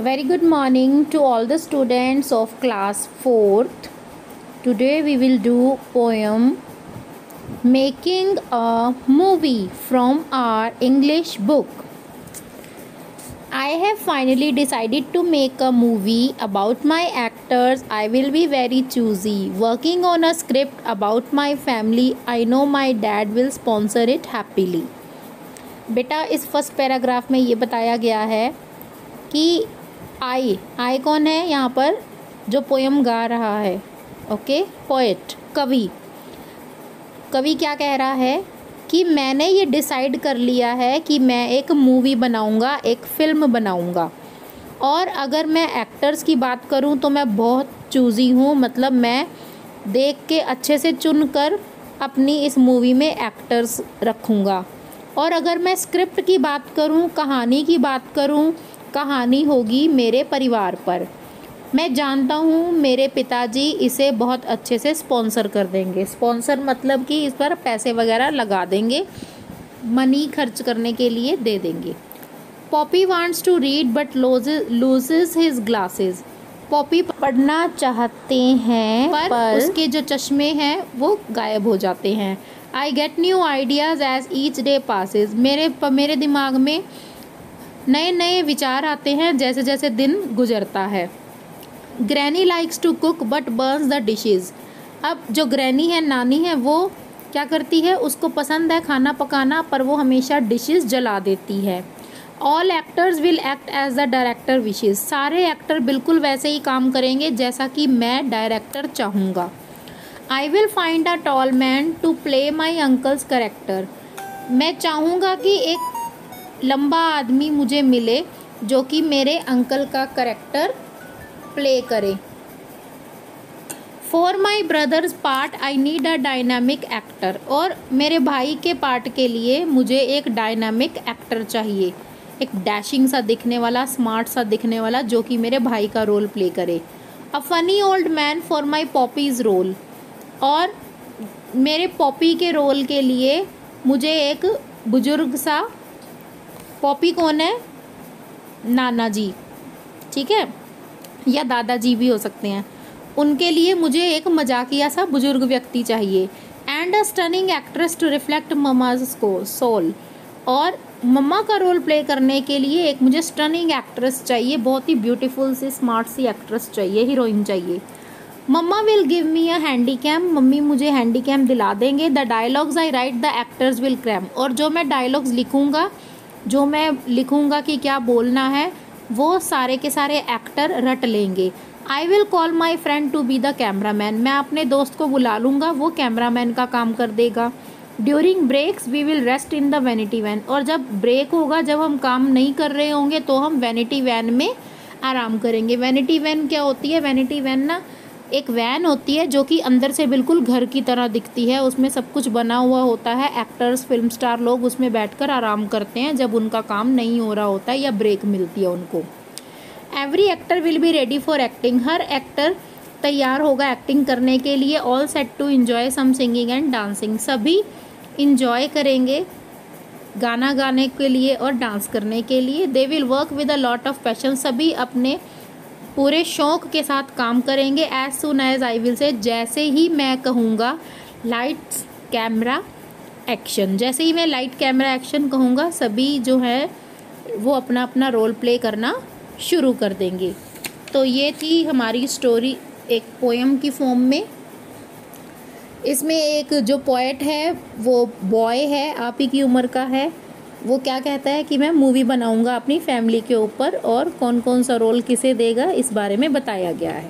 Very good morning to all the students of class fourth today we will do poem making a movie from our English book I have finally decided to make a movie about my actors I will be very choosy working on a script about my family I know my dad will sponsor it happily बेटा, इस first paragraph में ये बताया गया है कि आई आई कौन है यहाँ पर? जो पोयम गा रहा है। ओके पोएट कवि। कवि क्या कह रहा है? कि मैंने ये डिसाइड कर लिया है कि मैं एक मूवी बनाऊँगा, एक फ़िल्म बनाऊँगा। और अगर मैं एक्टर्स की बात करूँ तो मैं बहुत चूज़ी हूँ। मतलब मैं देख के अच्छे से चुन कर अपनी इस मूवी में एक्टर्स रखूँगा। और अगर मैं स्क्रिप्ट की बात करूँ, कहानी की बात करूँ कहानी होगी मेरे परिवार पर। मैं जानता हूँ मेरे पिताजी इसे बहुत अच्छे से स्पॉन्सर कर देंगे। स्पॉन्सर मतलब कि इस पर पैसे वगैरह लगा देंगे मनी खर्च करने के लिए दे देंगे। Poppy wants to read but loses his glasses Poppy पढ़ना चाहते हैं पर, पर उसके जो चश्मे हैं वो गायब हो जाते हैं। I get new ideas as each day passes मेरे मेरे दिमाग में नए नए विचार आते हैं जैसे जैसे दिन गुजरता है। Granny likes to cook but burns the dishes अब जो ग्रैनी है, नानी है, वो क्या करती है? उसको पसंद है खाना पकाना, पर वो हमेशा डिशेस जला देती है। All actors will act as the director wishes सारे एक्टर बिल्कुल वैसे ही काम करेंगे, जैसा कि मैं डायरेक्टर चाहूँगा। I will find a tall man to play my uncle's character मैं चाहूँगा कि एक लंबा आदमी मुझे मिले जो कि मेरे अंकल का करेक्टर प्ले करे। For my brother's part I need a dynamic actor और मेरे भाई के पार्ट के लिए मुझे एक डायनामिक एक्टर चाहिए। एक डैशिंग सा दिखने वाला स्मार्ट सा दिखने वाला जो कि मेरे भाई का रोल प्ले करे। A funny old man for my poppy's role और मेरे पॉपी के रोल के लिए मुझे एक बुज़ुर्ग सा पॉपी कौन है? नाना जी। ठीक है? या दादाजी भी हो सकते हैं। उनके लिए मुझे एक मजाकिया सा बुज़ुर्ग व्यक्ति चाहिए। And a stunning actress to reflect mama's को सोल और मम्मा का रोल प्ले करने के लिए एक मुझे स्टनिंग एक्ट्रेस चाहिए, बहुत ही ब्यूटीफुल सी स्मार्ट सी एक्ट्रेस चाहिए हीरोइन चाहिए। Mama will give me a handy cam mummy मुझे हैंडी दिला देंगे। The dialogues I write the actors will cram और जो मैं डायलॉग्स लिखूँगा जो मैं लिखूँगा कि क्या बोलना है, वो सारे के सारे एक्टर रट लेंगे। I will call my friend to be the camera man मैं अपने दोस्त को बुला लूँगा, वो कैमरा मैन का काम कर देगा। During breaks we will rest in the vanity van और जब ब्रेक होगा, जब हम काम नहीं कर रहे होंगे तो हम वैनिटी वैन में आराम करेंगे। वैनिटी वैन क्या होती है? वैनिटी वैन ना एक वैन होती है जो कि अंदर से बिल्कुल घर की तरह दिखती है। उसमें सब कुछ बना हुआ होता है। एक्टर्स फ़िल्म स्टार लोग उसमें बैठकर आराम करते हैं जब उनका काम नहीं हो रहा होता या ब्रेक मिलती है उनको। Every actor will be ready for acting her actor तैयार होगा एक्टिंग करने के लिए। All set to enjoy some singing and dancing सभी इन्जॉय करेंगे गाना गाने के लिए और डांस करने के लिए। They will work with a lot of passion सभी अपने पूरे शौक के साथ काम करेंगे। As soon as I will say जैसे ही मैं कहूँगा लाइट्स कैमरा एक्शन जैसे ही मैं लाइट कैमरा एक्शन कहूँगा, सभी जो है, वो अपना अपना रोल प्ले करना शुरू कर देंगे। तो ये थी हमारी स्टोरी एक पोएम की फॉर्म में। इसमें एक जो पोएट है, वो बॉय है, आप ही की उम्र का है। वो क्या कहता है कि मैं मूवी बनाऊँगा अपनी फैमिली के ऊपर और कौन कौन सा रोल किसे देगा इस बारे में बताया गया है।